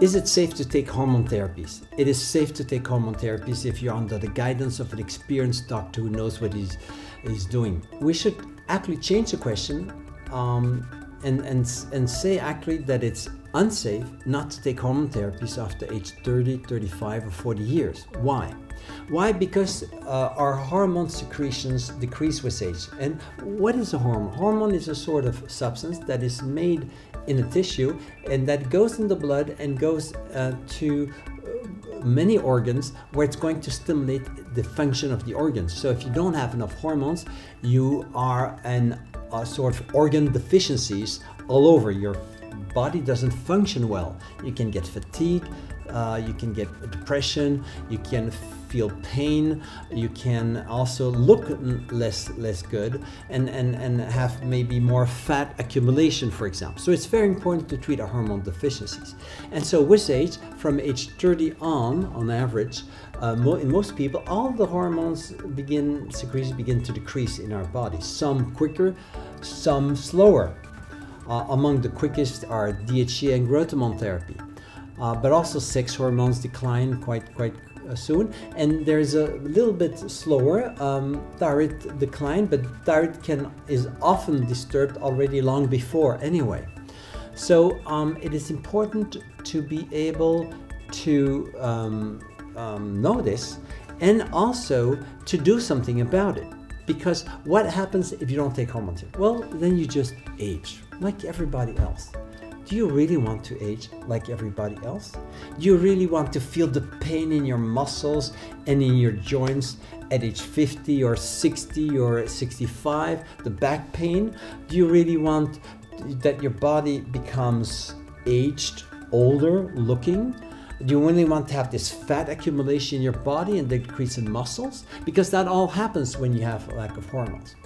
Is it safe to take hormone therapies? It is safe to take hormone therapies if you're under the guidance of an experienced doctor who knows what he's, he's doing. We should actually change the question um, and, and, and say actually that it's unsafe not to take hormone therapies after age 30, 35, or 40 years. Why? Why? Because uh, our hormone secretions decrease with age. And what is a hormone? Hormone is a sort of substance that is made in a tissue and that goes in the blood and goes uh, to uh, many organs where it's going to stimulate the function of the organs. So if you don't have enough hormones, you are an a sort of organ deficiencies all over. Your body doesn't function well. You can get fatigue, uh, you can get depression, you can feel pain, you can also look less less good and, and, and have maybe more fat accumulation, for example. So it's very important to treat our hormone deficiencies. And so with age, from age 30 on, on average, uh, mo in most people, all the hormones begin, secretions begin to decrease in our bodies. Some quicker, some slower. Uh, among the quickest are DHEA and growth hormone therapy. Uh, but also sex hormones decline quite quite uh, soon. And there's a little bit slower um, thyroid decline but thyroid can is often disturbed already long before anyway. So um, it is important to be able to um, um know this and also to do something about it. Because what happens if you don't take hormones? Well then you just age like everybody else do you really want to age like everybody else? Do you really want to feel the pain in your muscles and in your joints at age 50 or 60 or 65, the back pain? Do you really want that your body becomes aged, older looking? Do you really want to have this fat accumulation in your body and decrease in muscles? Because that all happens when you have a lack of hormones.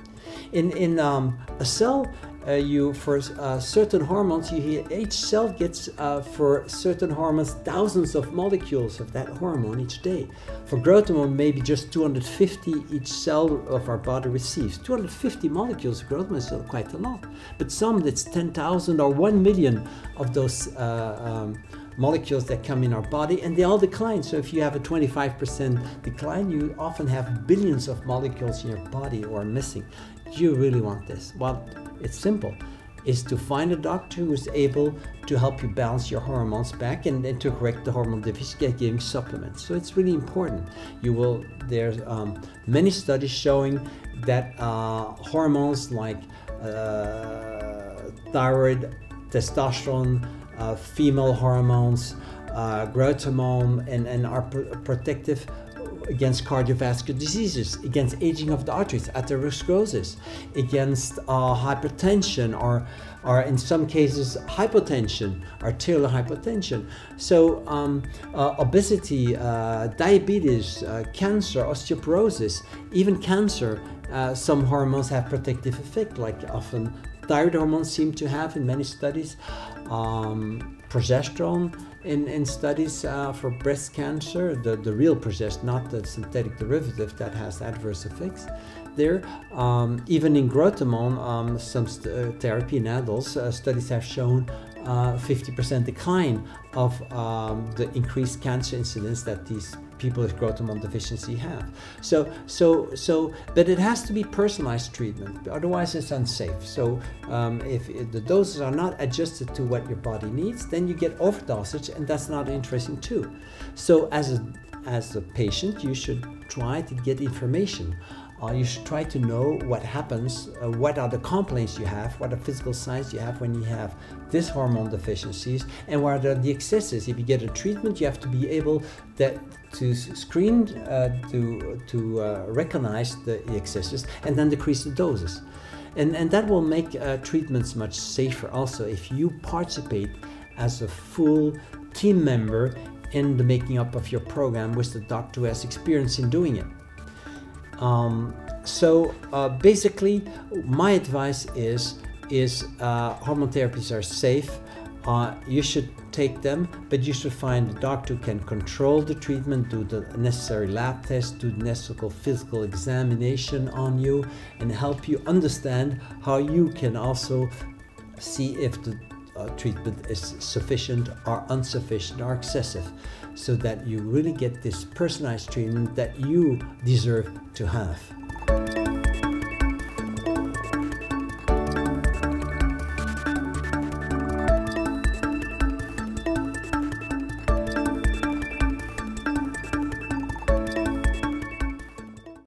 In, in um, a cell uh, you for uh, certain hormones you each cell gets uh, for certain hormones thousands of molecules of that hormone each day. For growth hormone maybe just 250 each cell of our body receives. 250 molecules of growth hormone is quite a lot. But some that's 10,000 or 1 million of those uh, um, molecules that come in our body and they all decline so if you have a 25% decline you often have billions of molecules in your body are missing you really want this well it's simple is to find a doctor who is able to help you balance your hormones back and, and to correct the hormone deficiency giving supplements. So it's really important. You will there's um, many studies showing that uh, hormones like uh, thyroid, testosterone, uh, female hormones, uh, growth hormone, and, and are pr protective against cardiovascular diseases, against aging of the arteries, atherosclerosis, against uh, hypertension, or, or in some cases hypotension, arterial hypertension. So um, uh, obesity, uh, diabetes, uh, cancer, osteoporosis, even cancer, uh, some hormones have protective effect, like often thyroid hormones seem to have in many studies. Um, progesterone in, in studies uh, for breast cancer, the, the real progesterone, not the synthetic derivative that has adverse effects there. Um, even in growth hormone, um, some uh, therapy in adults, uh, studies have shown 50% uh, decline of um, the increased cancer incidence that these people with growth hormone deficiency have. So, so, so, but it has to be personalized treatment. Otherwise, it's unsafe. So, um, if, the doses are not adjusted to what your body needs, then you get overdosage, and that's not interesting too. So, as a as a patient, you should try to get information uh, you should try to know what happens, uh, what are the complaints you have, what are physical signs you have when you have this hormone deficiencies, and what are the excesses. If you get a treatment, you have to be able that to screen uh, to to uh, recognize the excesses and then decrease the doses, and and that will make uh, treatments much safer. Also, if you participate as a full team member in the making up of your program with the doctor who has experience in doing it. Um, so uh, basically, my advice is is uh, hormone therapies are safe. Uh, you should take them, but you should find a doctor who can control the treatment, do the necessary lab tests, do the necessary physical examination on you, and help you understand how you can also see if the uh, treatment is sufficient or insufficient or excessive, so that you really get this personalized treatment that you deserve to have.